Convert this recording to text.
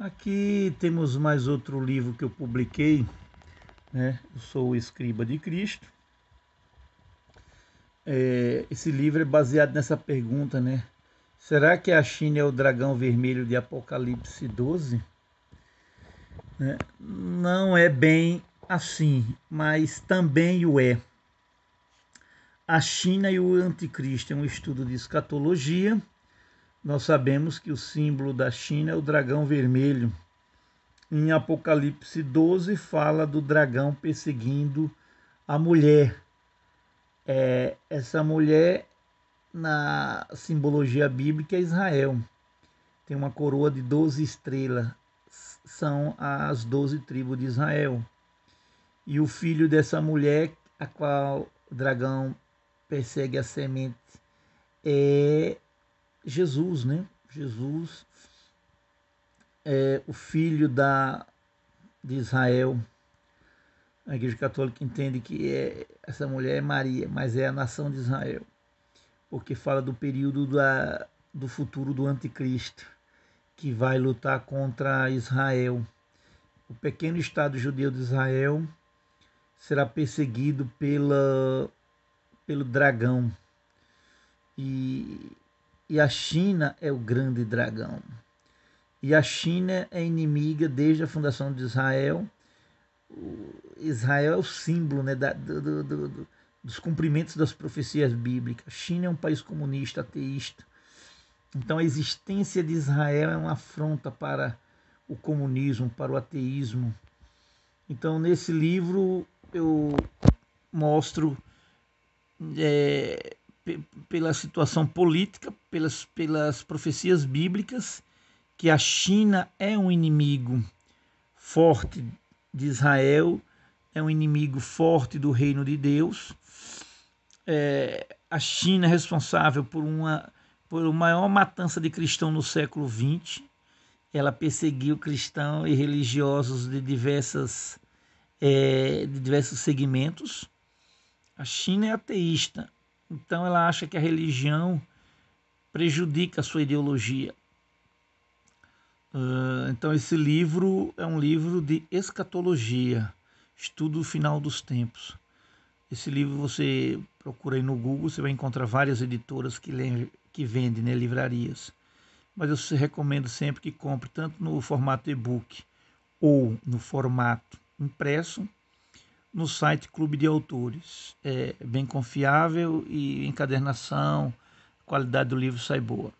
Aqui temos mais outro livro que eu publiquei, né? Eu sou o Escriba de Cristo. É, esse livro é baseado nessa pergunta, né? Será que a China é o dragão vermelho de Apocalipse 12? Né? Não é bem assim, mas também o é. A China e o Anticristo é um estudo de escatologia nós sabemos que o símbolo da China é o dragão vermelho. Em Apocalipse 12 fala do dragão perseguindo a mulher. É, essa mulher, na simbologia bíblica, é Israel. Tem uma coroa de 12 estrelas. São as 12 tribos de Israel. E o filho dessa mulher, a qual o dragão persegue a semente, é Jesus, né? Jesus é o filho da, de Israel. A Igreja Católica entende que é, essa mulher é Maria, mas é a nação de Israel, porque fala do período da, do futuro do Anticristo, que vai lutar contra Israel. O pequeno Estado judeu de Israel será perseguido pela, pelo dragão. E e a China é o grande dragão. E a China é inimiga desde a fundação de Israel. O Israel é o símbolo né, da, do, do, do, dos cumprimentos das profecias bíblicas. A China é um país comunista, ateísta. Então a existência de Israel é uma afronta para o comunismo, para o ateísmo. Então nesse livro eu mostro é, pela situação política, pelas, pelas profecias bíblicas, que a China é um inimigo forte de Israel, é um inimigo forte do reino de Deus. É, a China é responsável por uma por uma maior matança de cristãos no século XX. Ela perseguiu cristãos e religiosos de diversas é, de diversos segmentos. A China é ateísta, então ela acha que a religião prejudica a sua ideologia. Uh, então esse livro é um livro de escatologia, estudo final dos tempos. Esse livro você procura aí no Google, você vai encontrar várias editoras que, que vendem, né, livrarias. Mas eu recomendo sempre que compre tanto no formato e-book ou no formato impresso no site Clube de Autores. É bem confiável e encadernação, qualidade do livro sai boa.